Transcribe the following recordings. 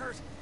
hurt.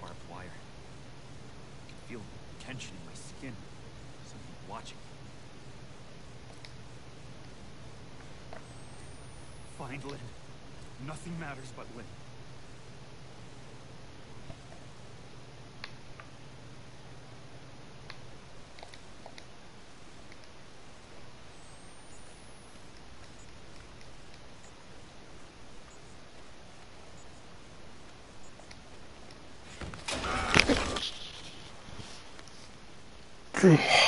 Barbed wire. I can feel tension in my skin. Something watching. Find Lynn. Nothing matters but Lynn. God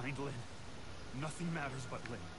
find Lynn. Nothing matters but Lynn.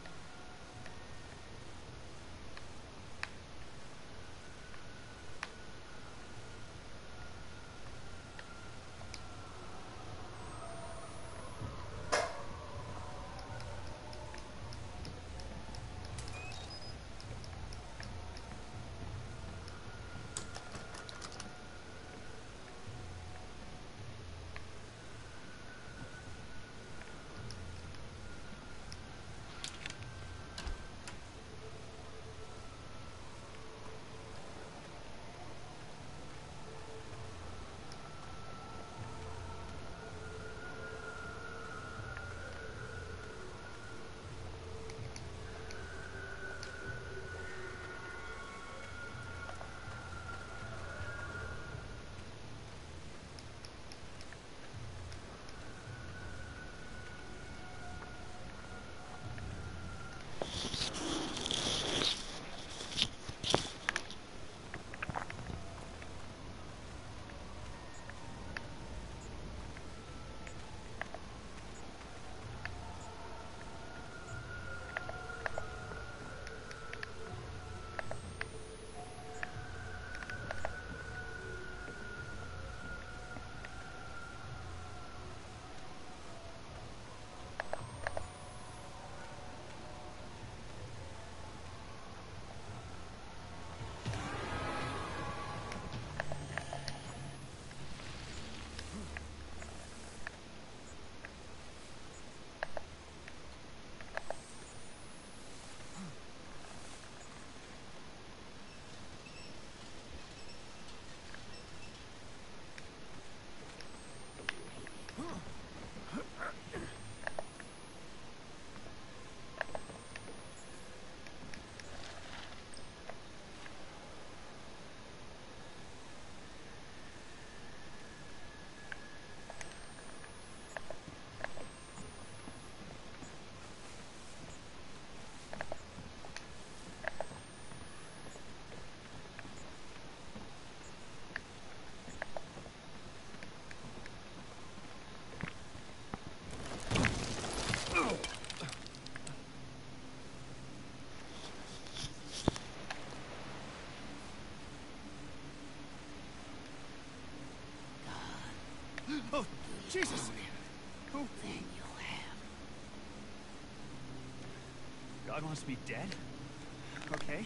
Jesus! Who? Then you'll have. God wants me dead? Okay.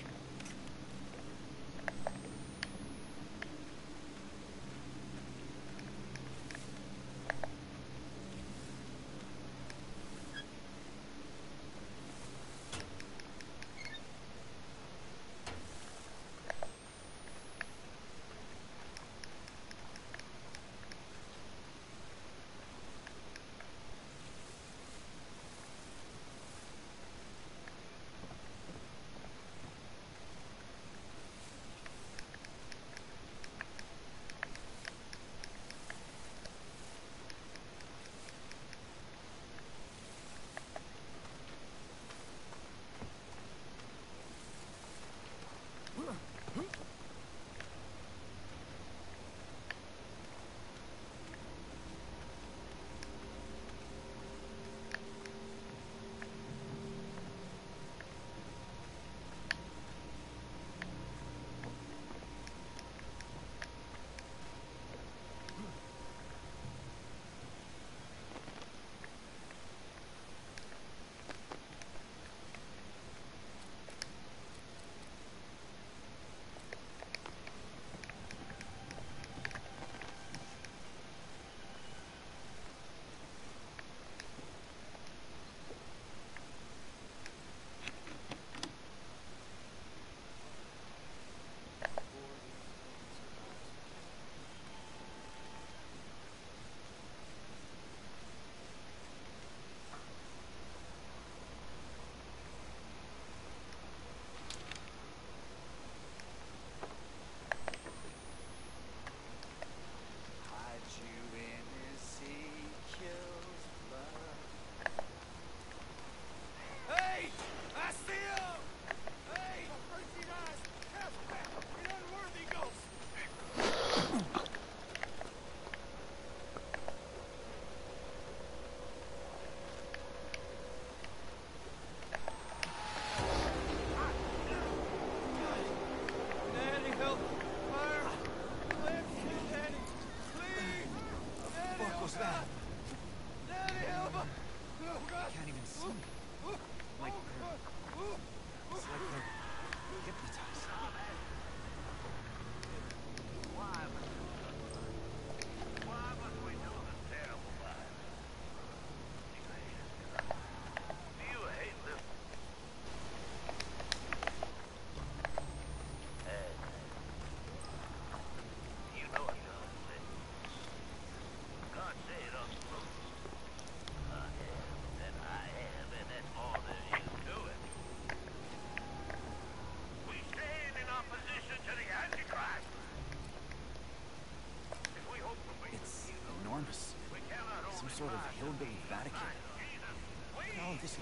eradicate. All this is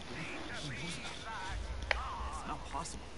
not possible.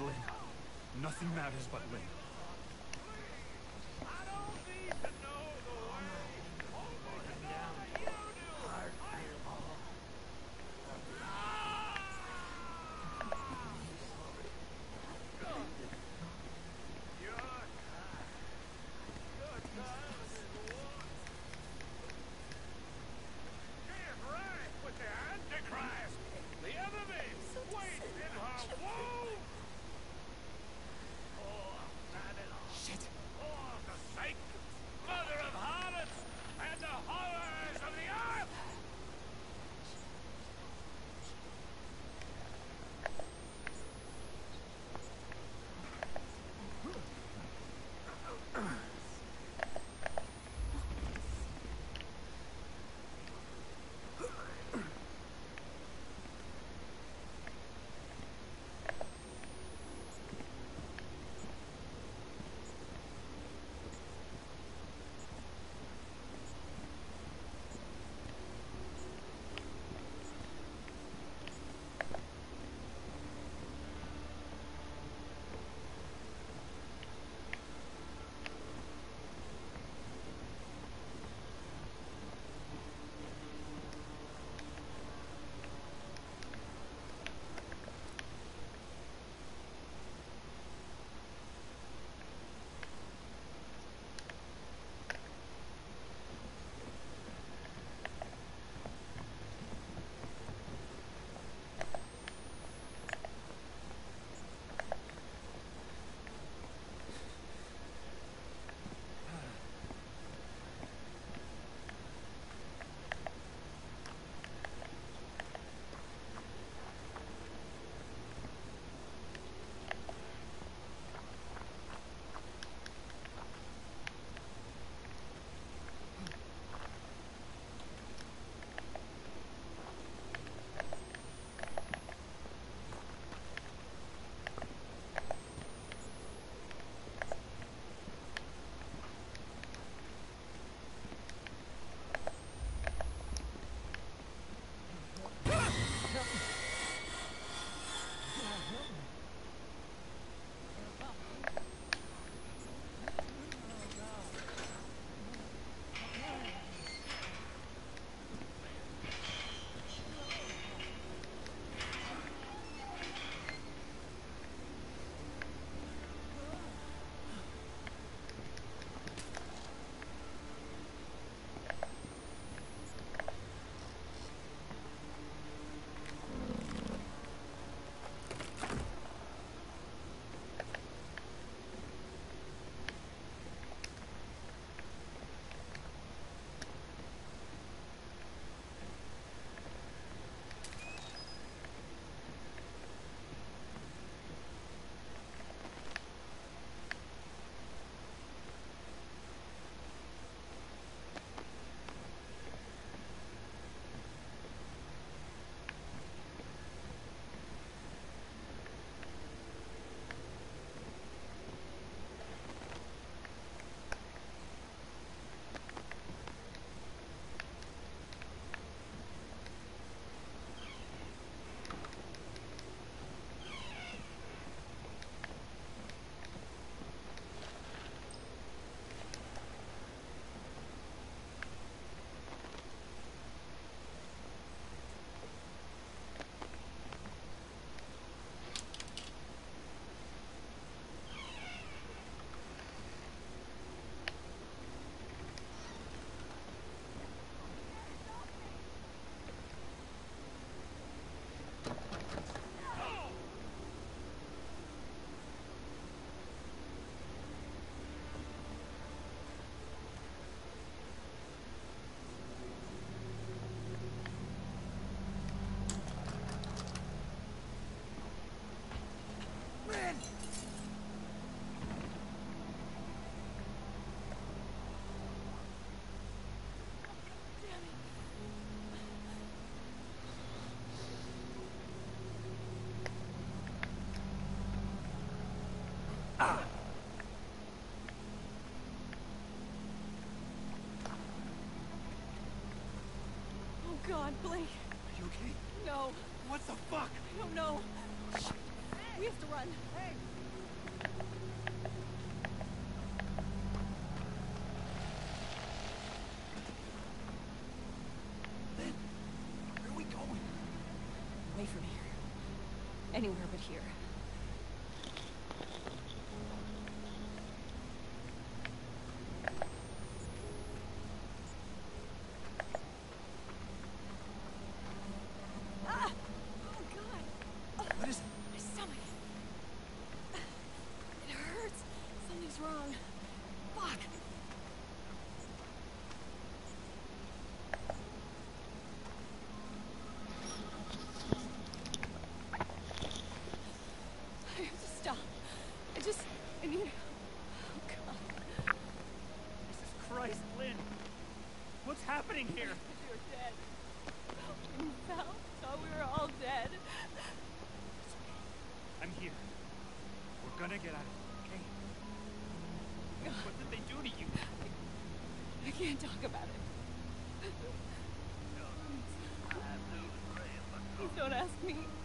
Lena. Nothing matters but Lena. Ah. Oh, God, Blake. Are you okay? No. What the fuck? I don't know. We have to run. Hey. Lynn, where are we going? Away from here. Anywhere but here. wrong. Fuck! I have to stop. I just... I need... Oh, God. Jesus Christ, Lynn! What's happening here? ask me.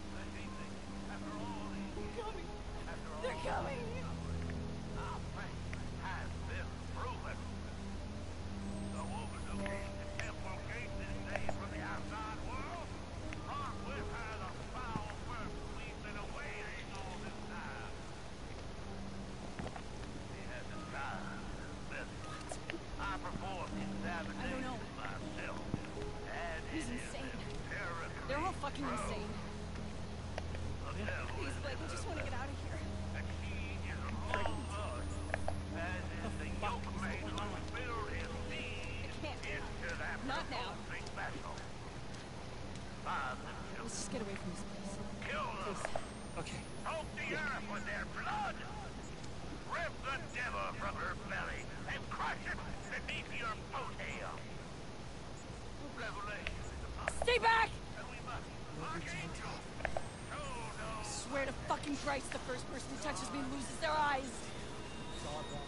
the first person who touches me loses their eyes.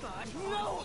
God, no!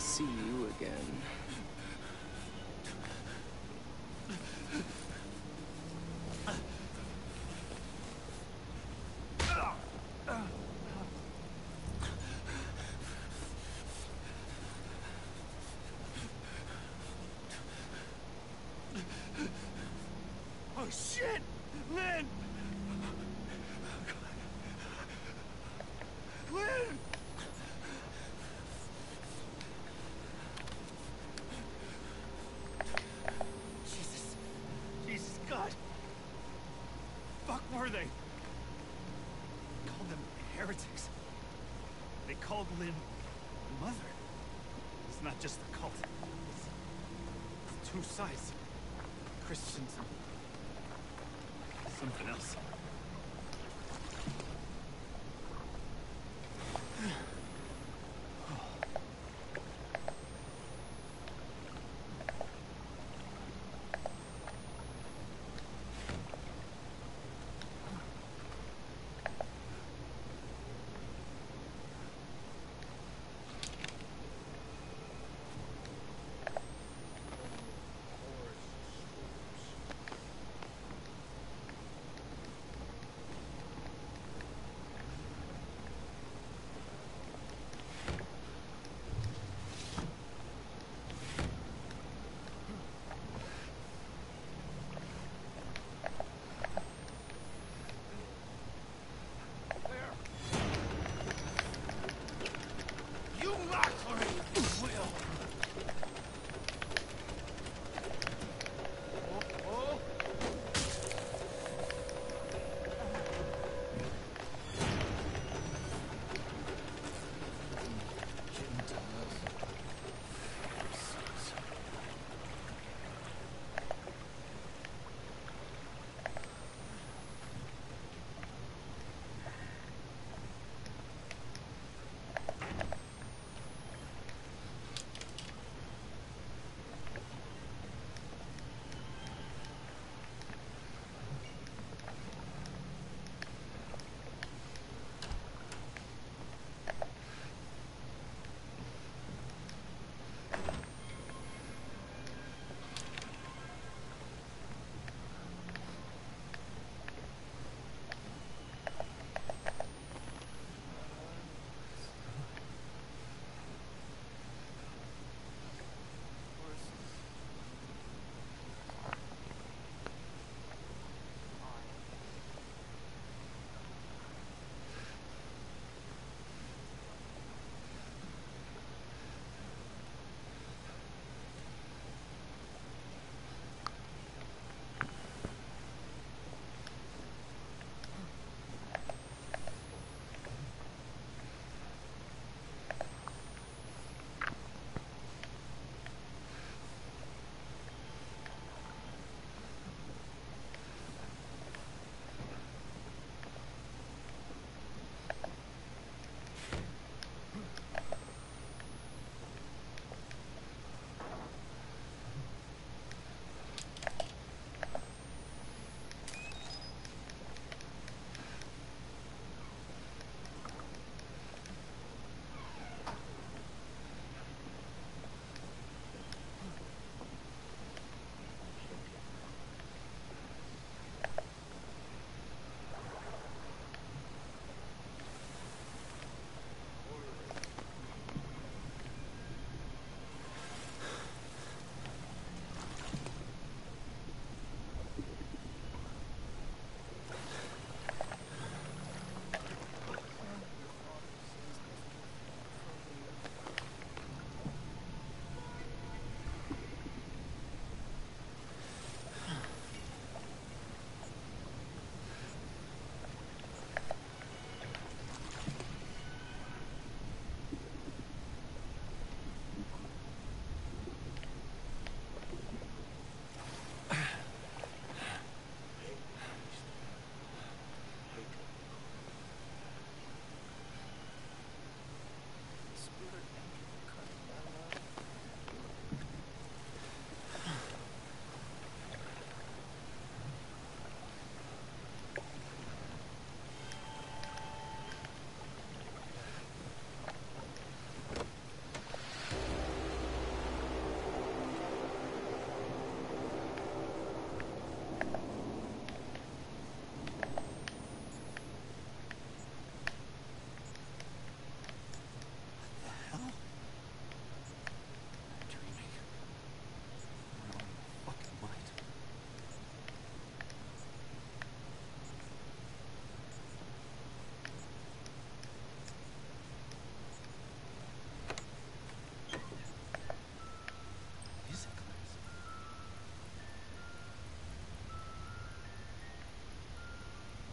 I'll see you again. mother. It's not just the cult. It's, it's two sides. Christians and something else.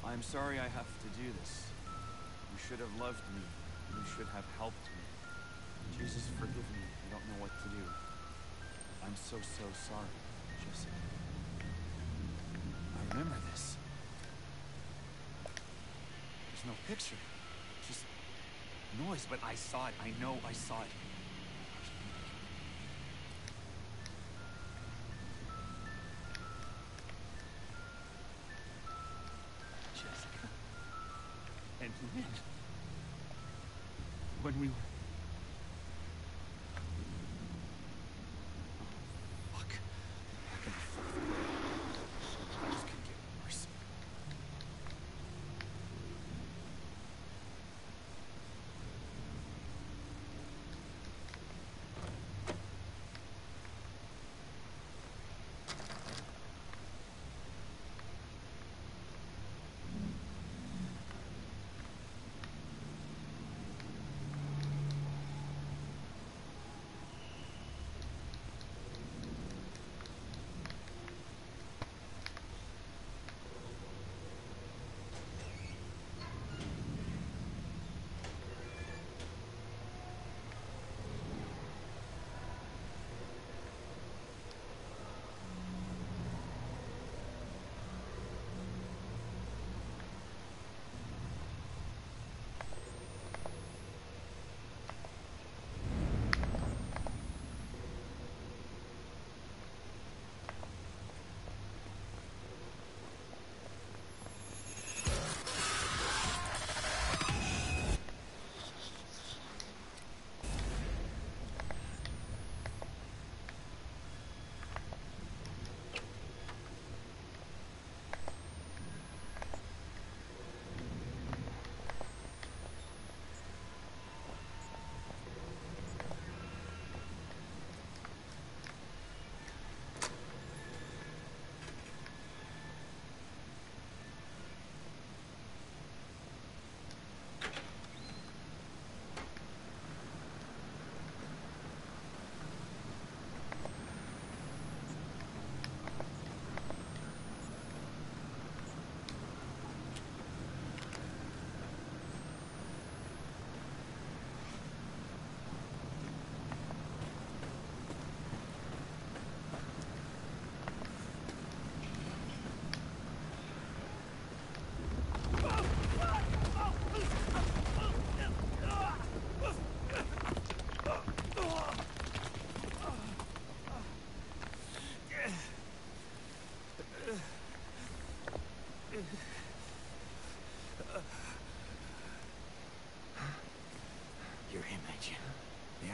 I'm sorry I have to do this. You should have loved me. You should have helped me. Jesus, forgive me. I don't know what to do. I'm so, so sorry, Jessica. I remember this. There's no picture. Just noise, but I saw it. I know I saw it.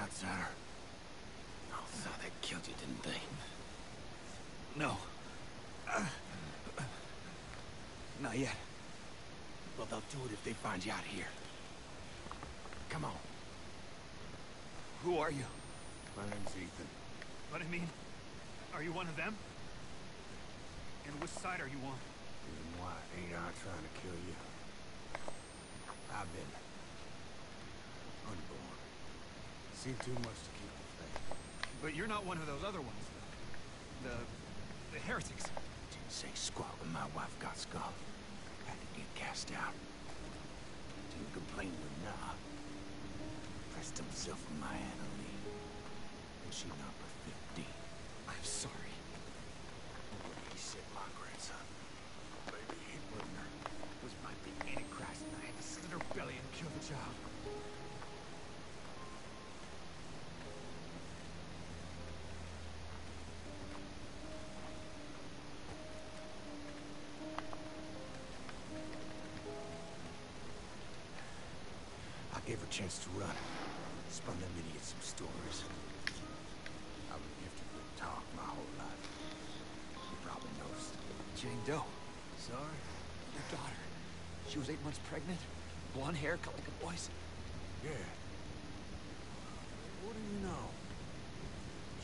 The outsider. Oh, so they killed you, didn't they? No. Not yet. Well, they'll do it if they find you out here. Come on. Who are you? My name's Ethan. But I mean, are you one of them? And which side are you on? Reason why ain't I trying to kill you? I've been Seen too much to keep the faith. But you're not one of those other ones. The... the heretics. Didn't say squat when my wife got skull. Had to get cast out. Didn't complain with nah. Pressed himself on my Anna Lee. And she number 15. I'm sorry. He said my grandson. Baby, he her. Was my big Antichrist, and I had to slit her belly and kill the child. Gave her a chance to run. Spun them idiots some stories. I was gifted with talk my whole life. You probably noticed. Jane Doe. Sorry? Your daughter. She was eight months pregnant. Blonde hair, cut like a boy's. Yeah. What do you know?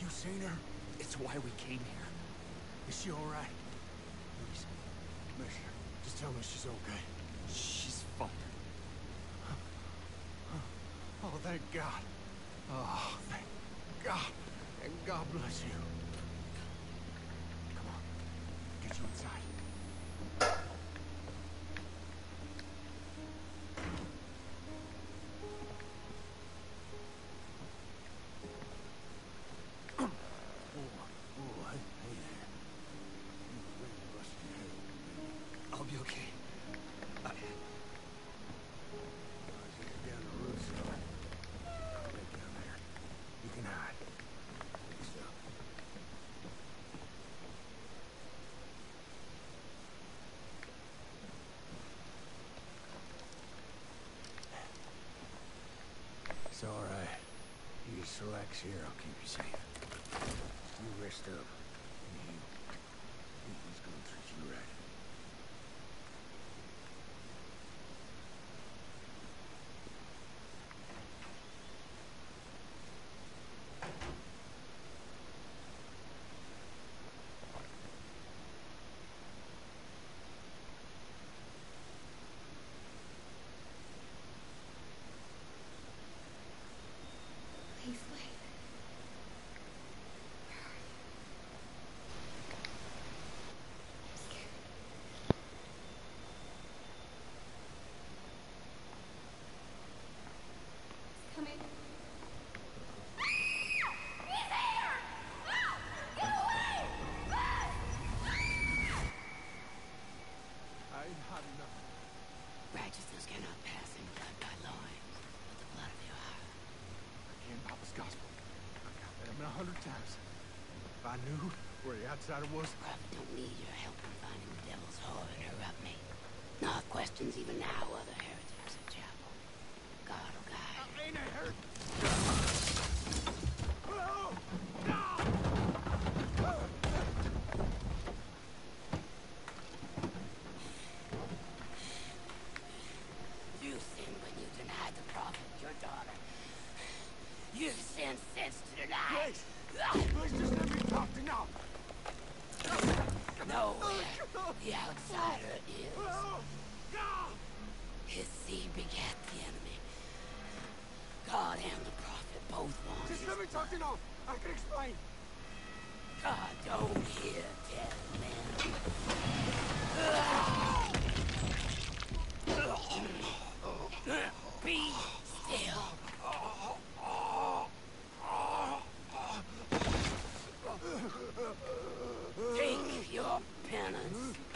You seen her? It's why we came here. Is she all right? Please, Commissioner, just tell me she's okay. She's fine. Oh, thank God. Oh, thank God. And God bless you. I don't need your help in finding the Devil's Hole to interrupt me. No questions even now, other both want Just let me talk it off. I can explain. God, don't hear dead men. Be still. Take your penance.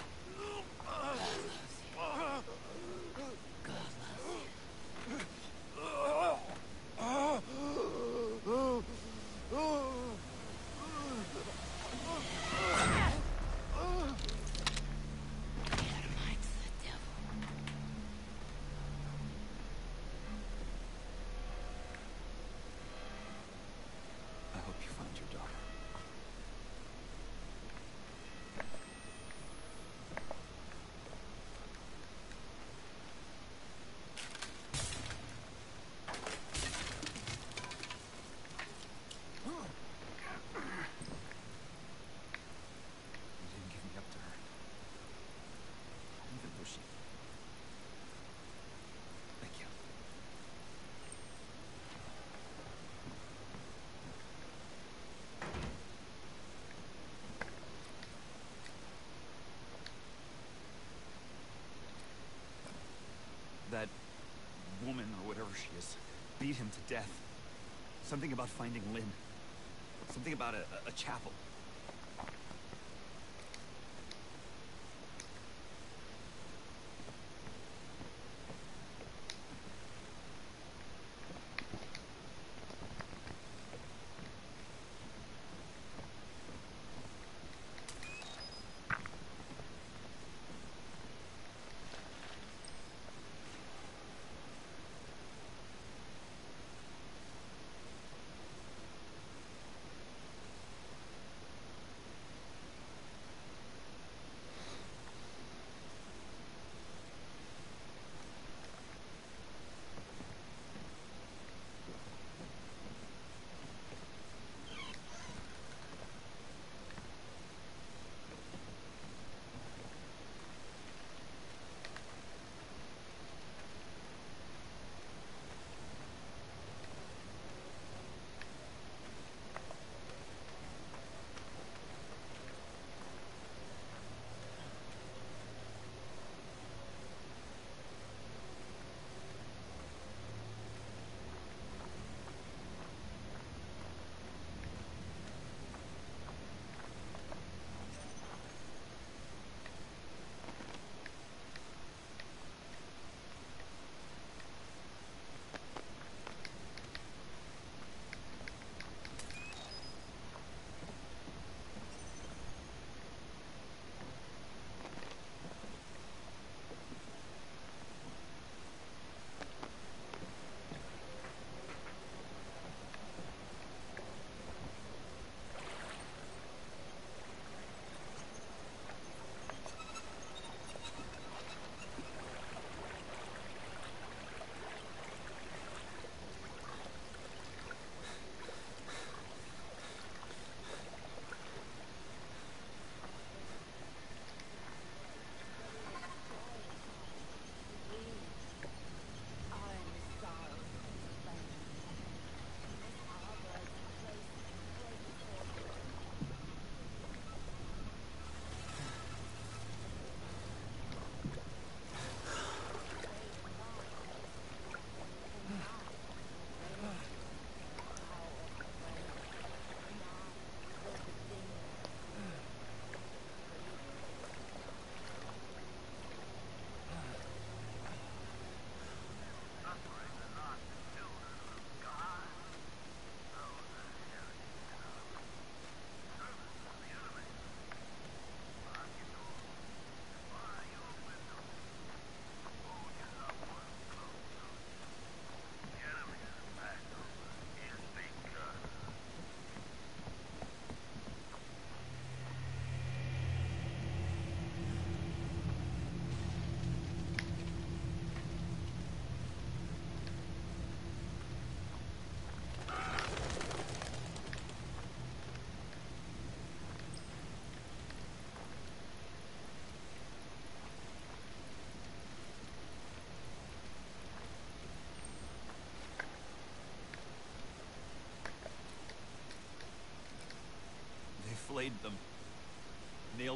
woman, or whatever she is, beat him to death. Something about finding Lynn. Something about a, a, a chapel.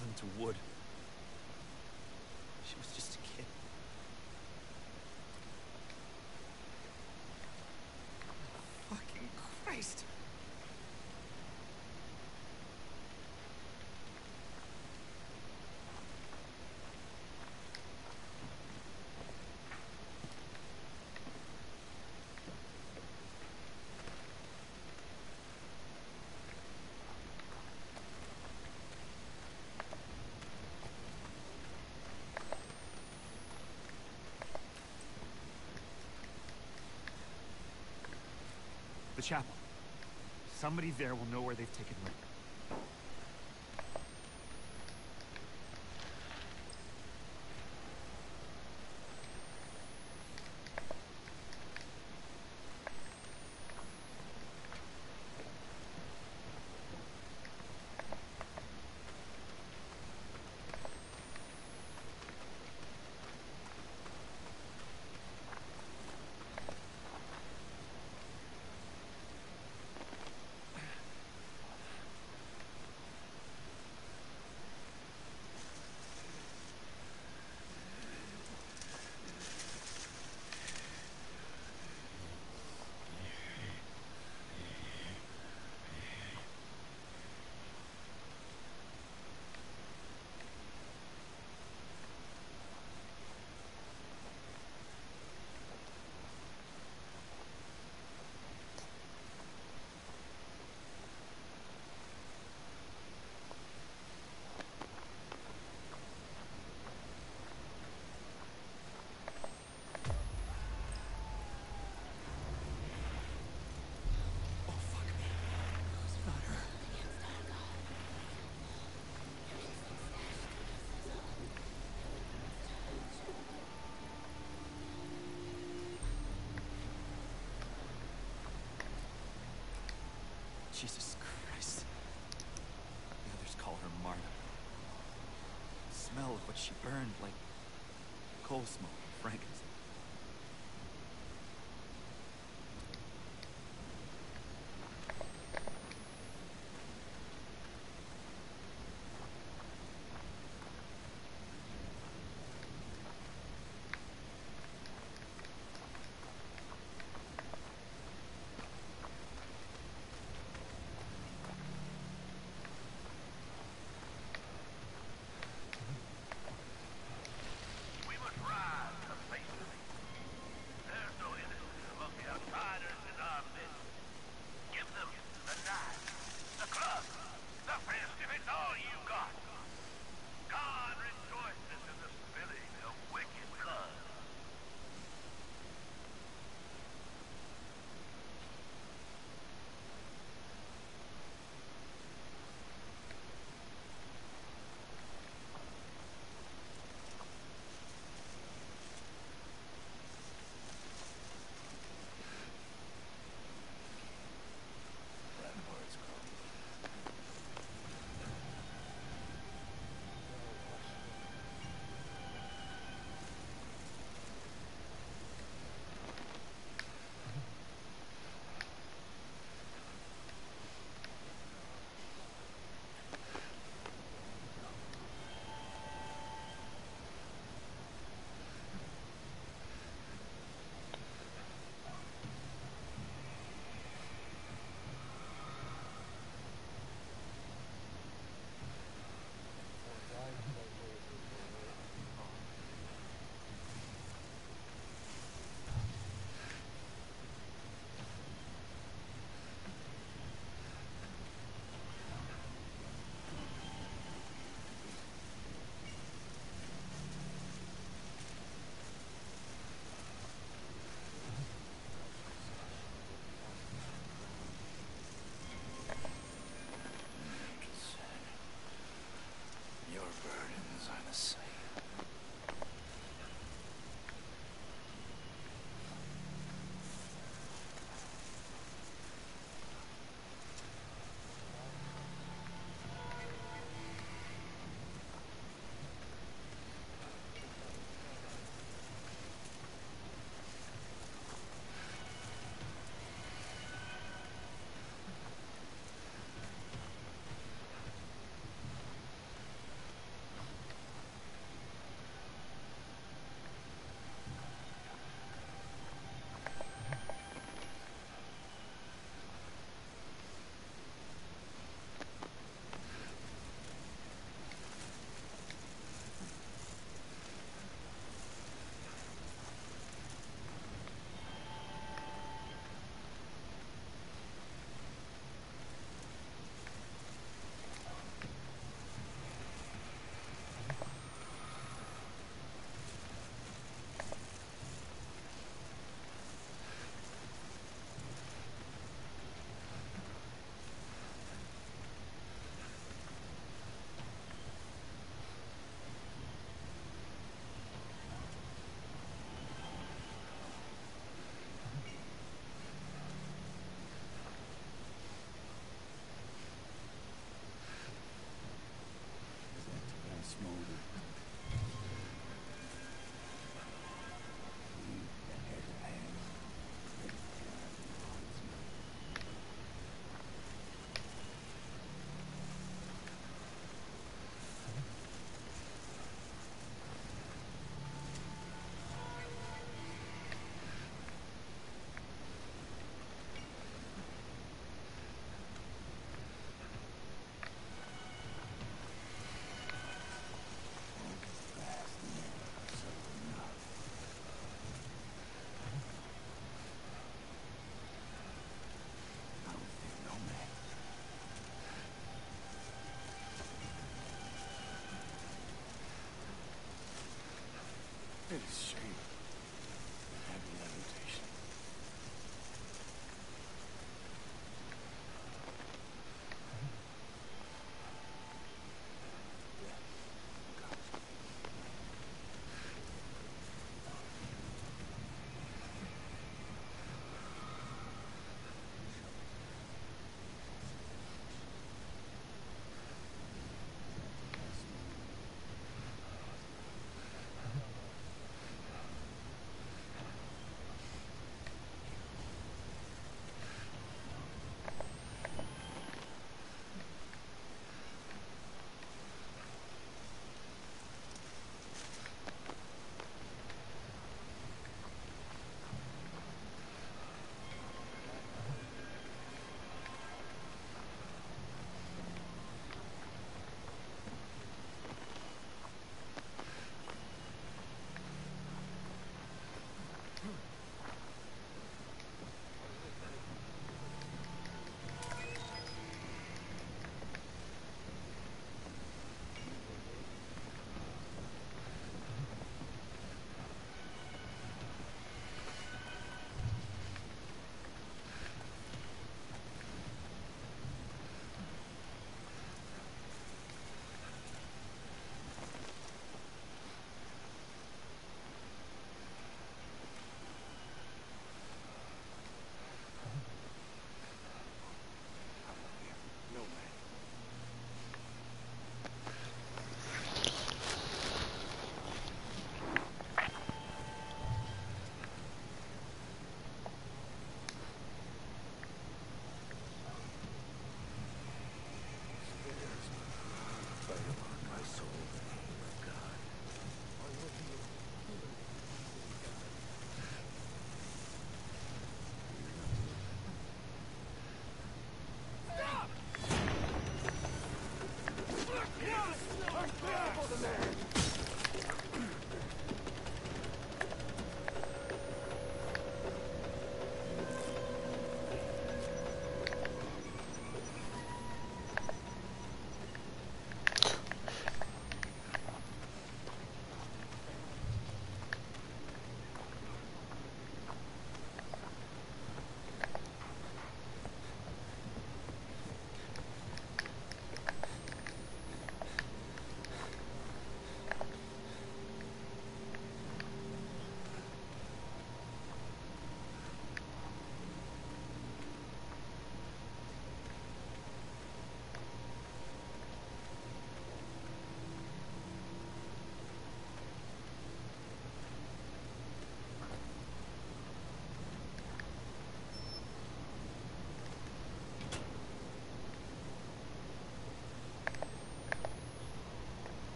into wood. The chapel. Somebody there will know where they've taken Lynn. Jesus Christ. The others call her Marta. The smell of what she burned like coal smoke frankincense.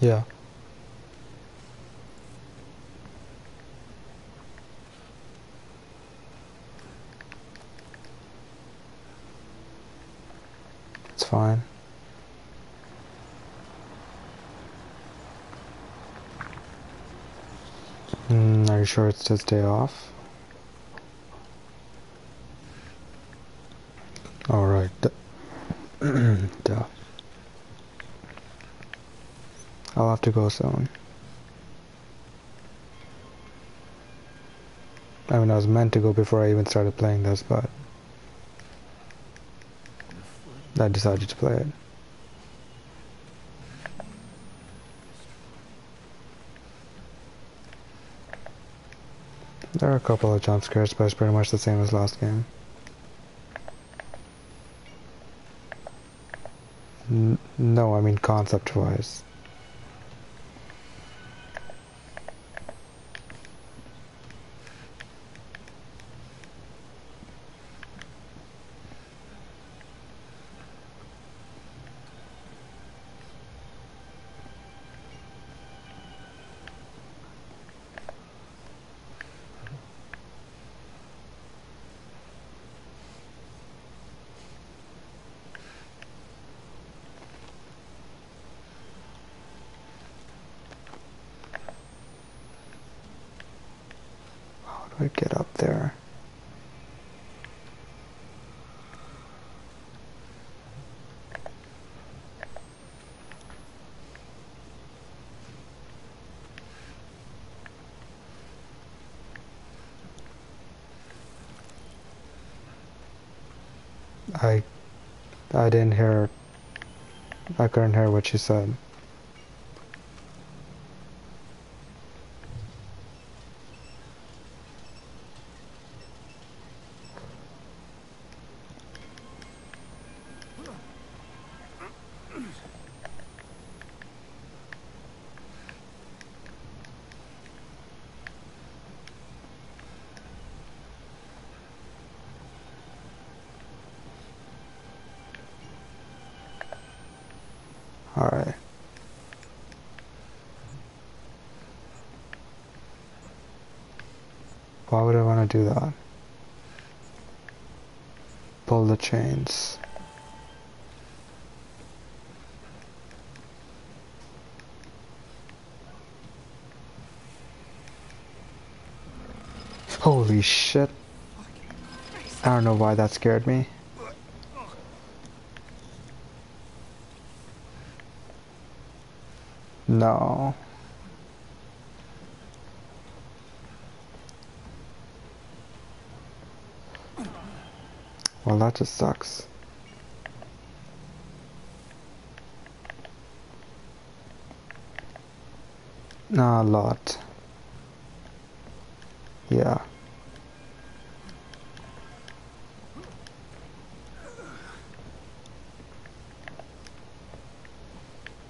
Yeah. It's fine. Mm, are you sure it's his day off? Alright. Go soon. I mean, I was meant to go before I even started playing this, but I decided to play it. There are a couple of jump scares, but it's pretty much the same as last game. No, I mean concept-wise. How do I get up there? I I didn't hear I couldn't hear what she said. Alright. Why would I want to do that? Pull the chains. Holy shit. I don't know why that scared me. No. Well, that just sucks. A lot. Yeah.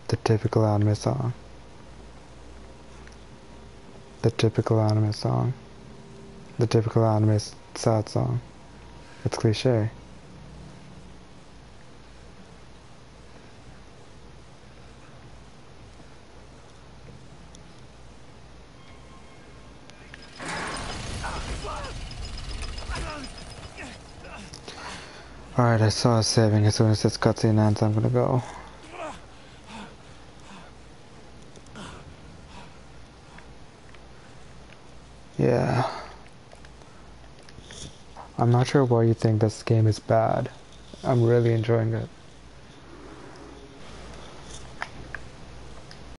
The typical anime song. The typical anime song. The typical anime sad song. It's cliche. Alright, I saw a saving. As soon as this cutscene ends, I'm gonna go. Yeah. I'm not sure why you think this game is bad. I'm really enjoying it.